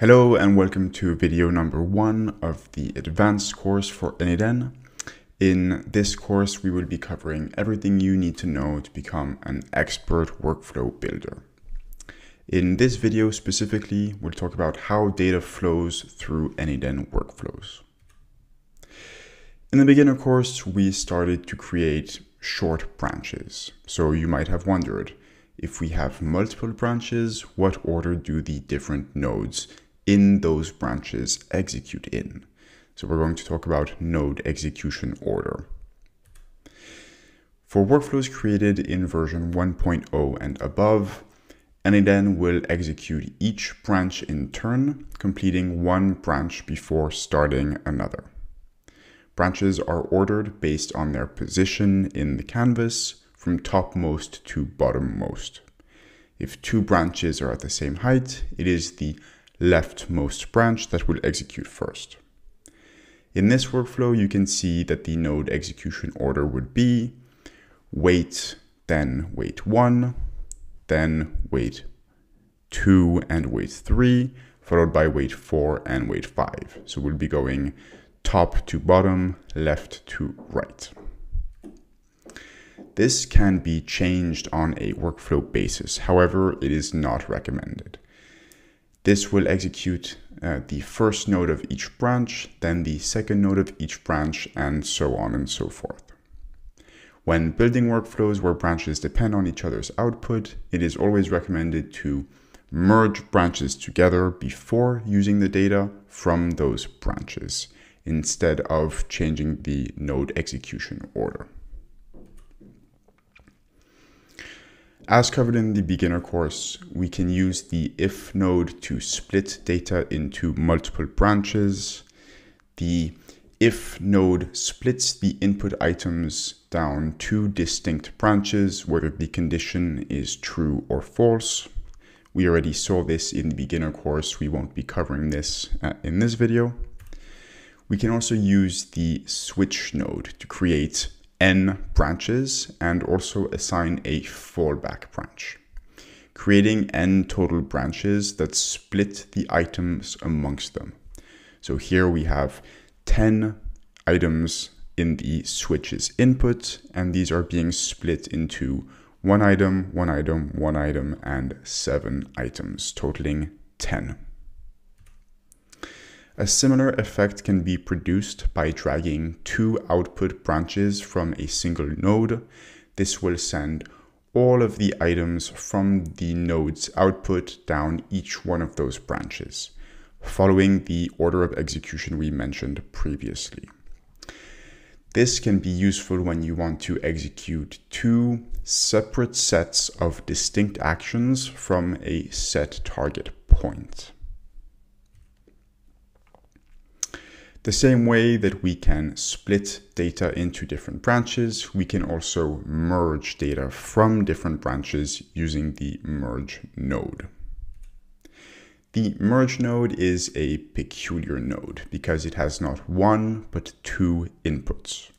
Hello and welcome to video number one of the advanced course for n8n. In this course, we will be covering everything you need to know to become an expert workflow builder. In this video specifically, we'll talk about how data flows through n8n workflows. In the beginner course, we started to create short branches. So you might have wondered, if we have multiple branches, what order do the different nodes in those branches execute in? So we're going to talk about node execution order. For workflows created in version 1.0 and above, n8n will execute each branch in turn, completing one branch before starting another. Branches are ordered based on their position in the canvas from topmost to bottommost. If two branches are at the same height, it is the leftmost branch that will execute first. In this workflow, you can see that the node execution order would be wait, then wait 1, then wait 2 and wait 3, followed by wait 4 and wait 5. So we'll be going top to bottom, left to right. This can be changed on a workflow basis. However, it is not recommended. This will execute uh, the first node of each branch, then the second node of each branch, and so on and so forth. When building workflows where branches depend on each other's output, it is always recommended to merge branches together before using the data from those branches instead of changing the node execution order. As covered in the beginner course, we can use the if node to split data into multiple branches. The if node splits the input items down two distinct branches, whether the condition is true or false. We already saw this in the beginner course. We won't be covering this uh, in this video. We can also use the switch node to create n branches and also assign a fallback branch, creating n total branches that split the items amongst them. So here we have 10 items in the switch's input, and these are being split into one item, one item, one item, and seven items, totaling 10. A similar effect can be produced by dragging two output branches from a single node. This will send all of the items from the node's output down each one of those branches, following the order of execution we mentioned previously. This can be useful when you want to execute two separate sets of distinct actions from a set target point. The same way that we can split data into different branches, we can also merge data from different branches using the merge node. The merge node is a peculiar node because it has not one but two inputs.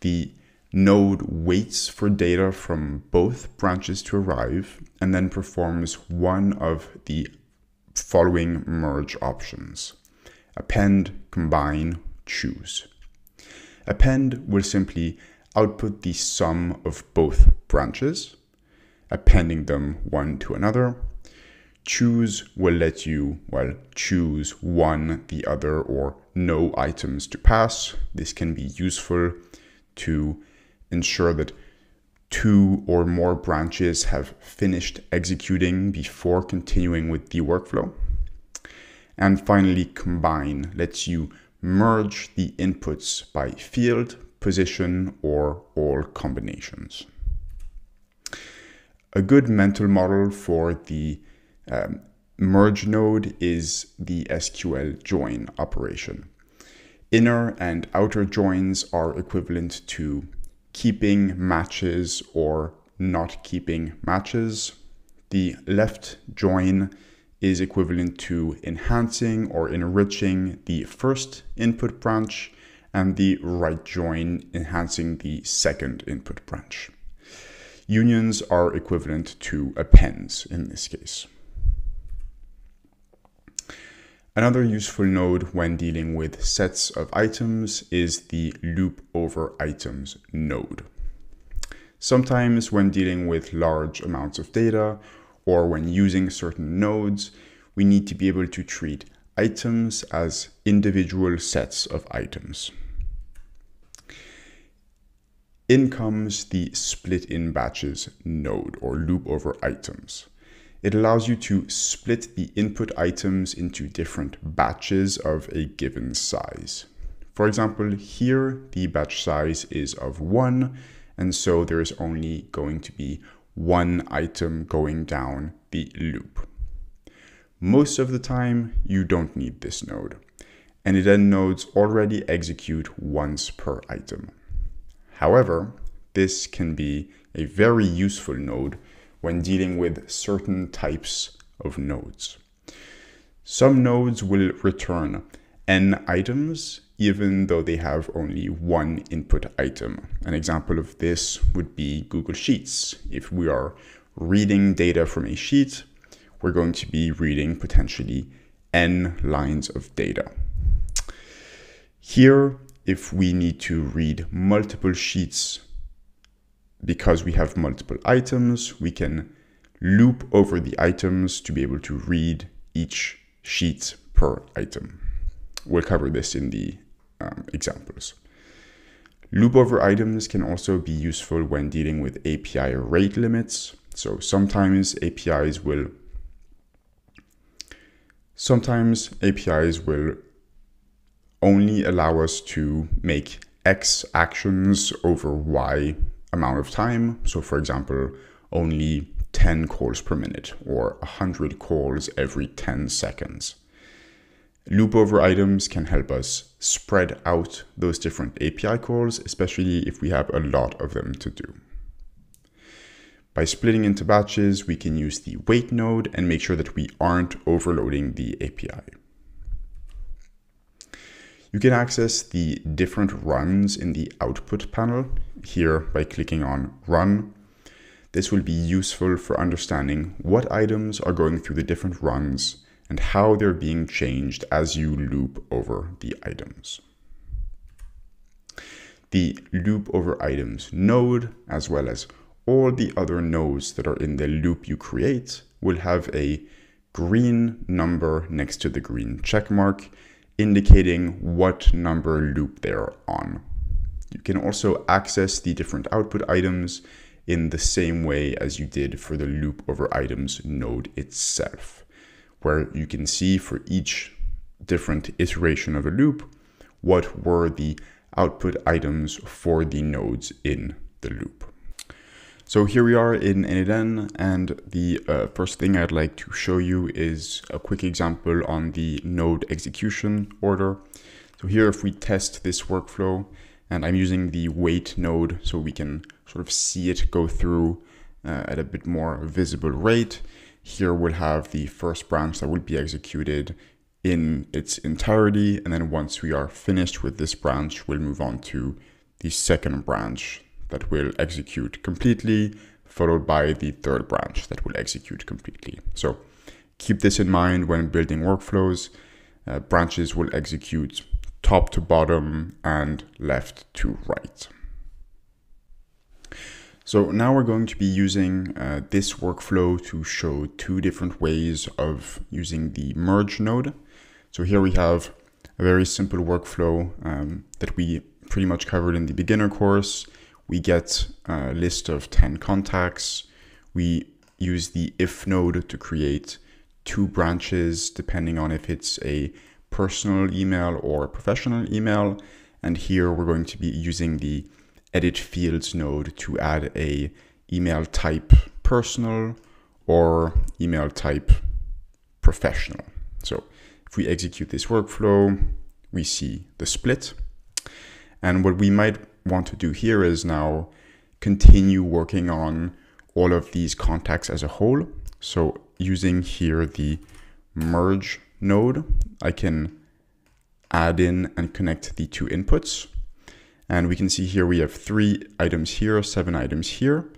The node waits for data from both branches to arrive and then performs one of the following merge options append, combine, choose. Append will simply output the sum of both branches, appending them one to another. Choose will let you, well, choose one, the other, or no items to pass. This can be useful to ensure that two or more branches have finished executing before continuing with the workflow. And finally, combine lets you merge the inputs by field, position, or all combinations. A good mental model for the um, merge node is the SQL join operation. Inner and outer joins are equivalent to keeping matches or not keeping matches. The left join is equivalent to enhancing or enriching the first input branch and the right join enhancing the second input branch. Unions are equivalent to appends in this case. Another useful node when dealing with sets of items is the loop over items node. Sometimes when dealing with large amounts of data or when using certain nodes, we need to be able to treat items as individual sets of items. In comes the split in batches node or loop over items. It allows you to split the input items into different batches of a given size. For example, here the batch size is of one, and so there's only going to be one item going down the loop. Most of the time, you don't need this node, and it then nodes already execute once per item. However, this can be a very useful node when dealing with certain types of nodes. Some nodes will return n items even though they have only one input item. An example of this would be Google Sheets. If we are reading data from a sheet, we're going to be reading potentially n lines of data. Here, if we need to read multiple sheets because we have multiple items, we can loop over the items to be able to read each sheet per item. We'll cover this in the um, examples. Loop over items can also be useful when dealing with API rate limits. So sometimes APIs will sometimes APIs will only allow us to make X actions over Y amount of time. So for example, only 10 calls per minute or 100 calls every 10 seconds. Loop over items can help us spread out those different API calls, especially if we have a lot of them to do. By splitting into batches, we can use the wait node and make sure that we aren't overloading the API. You can access the different runs in the output panel here by clicking on run. This will be useful for understanding what items are going through the different runs and how they're being changed as you loop over the items. The loop over items node, as well as all the other nodes that are in the loop you create, will have a green number next to the green check mark, indicating what number loop they're on. You can also access the different output items in the same way as you did for the loop over items node itself where you can see for each different iteration of a loop what were the output items for the nodes in the loop. So here we are in n8n and the uh, first thing I'd like to show you is a quick example on the node execution order. So here if we test this workflow and I'm using the wait node so we can sort of see it go through uh, at a bit more visible rate. Here we'll have the first branch that will be executed in its entirety. And then once we are finished with this branch, we'll move on to the second branch that will execute completely, followed by the third branch that will execute completely. So keep this in mind when building workflows. Uh, branches will execute top to bottom and left to right. So now we're going to be using uh, this workflow to show two different ways of using the merge node. So here we have a very simple workflow um, that we pretty much covered in the beginner course. We get a list of 10 contacts. We use the if node to create two branches depending on if it's a personal email or a professional email. And here we're going to be using the edit fields node to add a email type personal or email type professional. So if we execute this workflow, we see the split. And what we might want to do here is now continue working on all of these contacts as a whole. So using here the merge node, I can add in and connect the two inputs. And we can see here we have three items here, seven items here.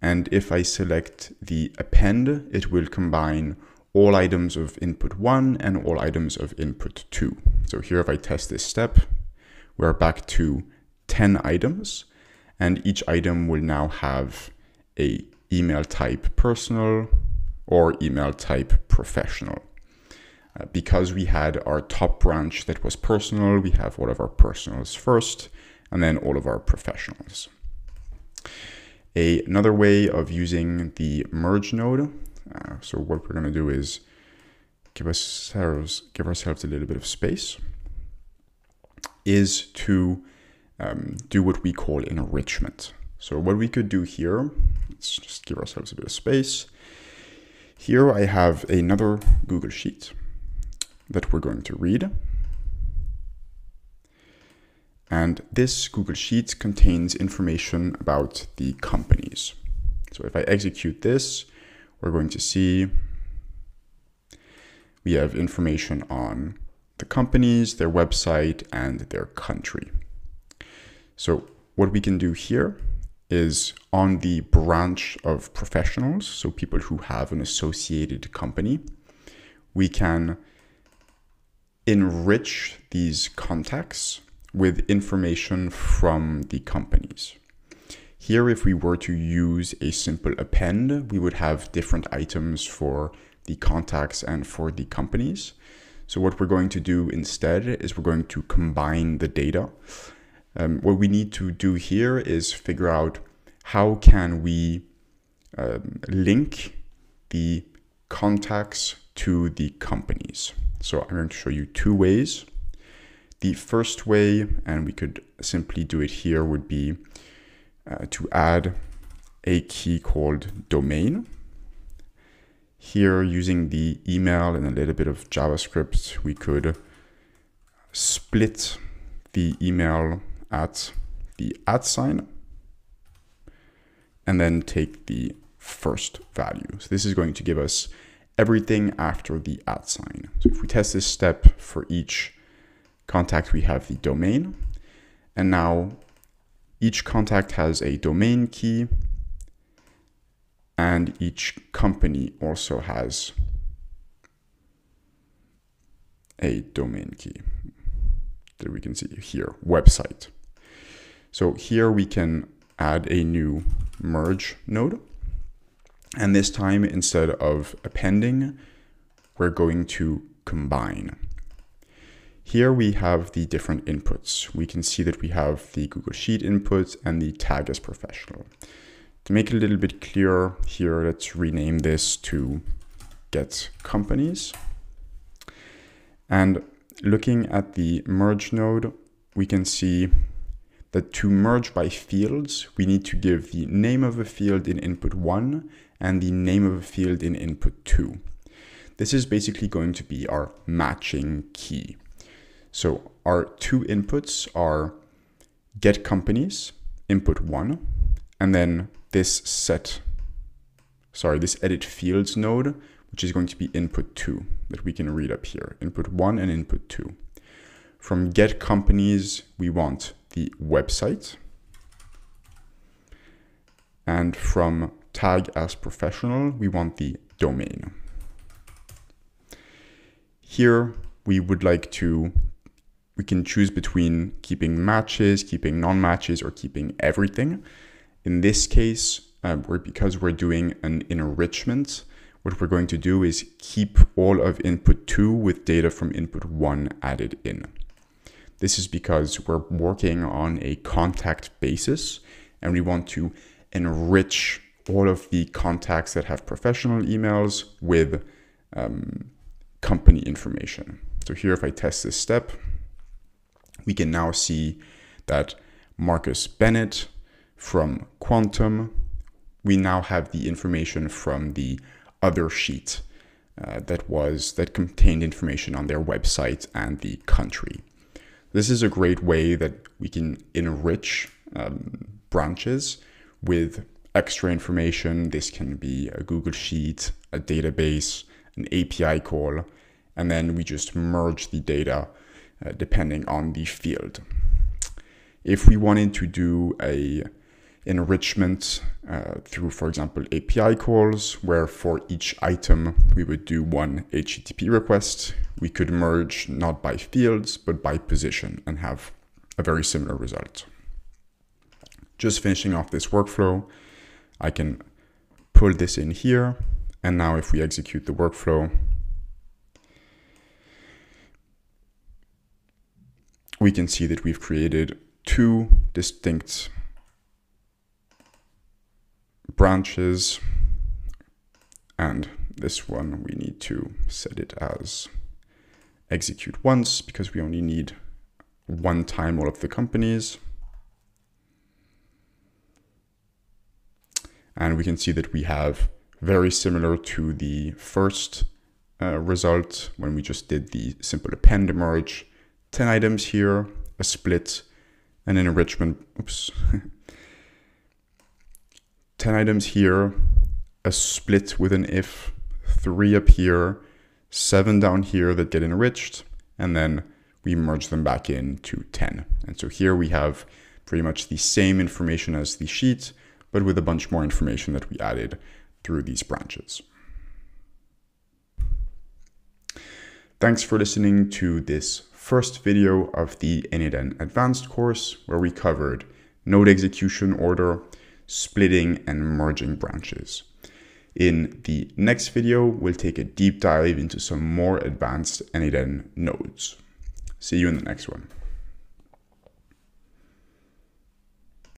And if I select the append, it will combine all items of input one and all items of input two. So here, if I test this step, we're back to 10 items and each item will now have a email type personal or email type professional. Uh, because we had our top branch that was personal, we have all of our personals first and then all of our professionals. A, another way of using the merge node, uh, so what we're going to do is give ourselves, give ourselves a little bit of space, is to um, do what we call enrichment. So what we could do here, let's just give ourselves a bit of space. Here I have another Google Sheet that we're going to read. And this Google Sheet contains information about the companies. So if I execute this, we're going to see we have information on the companies, their website, and their country. So what we can do here is on the branch of professionals, so people who have an associated company, we can enrich these contacts with information from the companies. Here, if we were to use a simple append, we would have different items for the contacts and for the companies. So what we're going to do instead is we're going to combine the data. Um, what we need to do here is figure out how can we um, link the contacts to the companies. So I'm going to show you two ways. The first way, and we could simply do it here, would be uh, to add a key called domain. Here, using the email and a little bit of JavaScript, we could split the email at the at sign and then take the first value. So this is going to give us everything after the at sign. So if we test this step for each contact, we have the domain. And now each contact has a domain key and each company also has a domain key that we can see here, website. So here we can add a new merge node. And this time, instead of appending, we're going to combine. Here we have the different inputs. We can see that we have the Google Sheet input and the tag as professional. To make it a little bit clearer here, let's rename this to get companies. And looking at the merge node, we can see that to merge by fields, we need to give the name of a field in input one and the name of a field in input two. This is basically going to be our matching key. So our two inputs are get companies, input one, and then this set, sorry, this edit fields node, which is going to be input two that we can read up here, input one and input two. From get companies, we want the website. And from tag as professional, we want the domain. Here, we would like to, we can choose between keeping matches, keeping non-matches, or keeping everything. In this case, uh, we're, because we're doing an enrichment, what we're going to do is keep all of input two with data from input one added in. This is because we're working on a contact basis and we want to enrich all of the contacts that have professional emails with um, company information. So here, if I test this step, we can now see that Marcus Bennett from Quantum, we now have the information from the other sheet uh, that was that contained information on their website and the country. This is a great way that we can enrich um, branches with extra information. This can be a Google Sheet, a database, an API call, and then we just merge the data uh, depending on the field. If we wanted to do a enrichment uh, through, for example, API calls, where for each item we would do one HTTP request. We could merge not by fields, but by position and have a very similar result. Just finishing off this workflow, I can pull this in here. And now if we execute the workflow, we can see that we've created two distinct branches and this one we need to set it as execute once because we only need one time all of the companies. And we can see that we have very similar to the first uh, result when we just did the simple append merge, 10 items here, a split, and an enrichment, oops, 10 items here, a split with an if, three up here, seven down here that get enriched, and then we merge them back in to 10. And so here we have pretty much the same information as the sheet, but with a bunch more information that we added through these branches. Thanks for listening to this first video of the n8n Advanced course, where we covered node execution order, splitting and merging branches. In the next video, we'll take a deep dive into some more advanced n8n nodes. See you in the next one.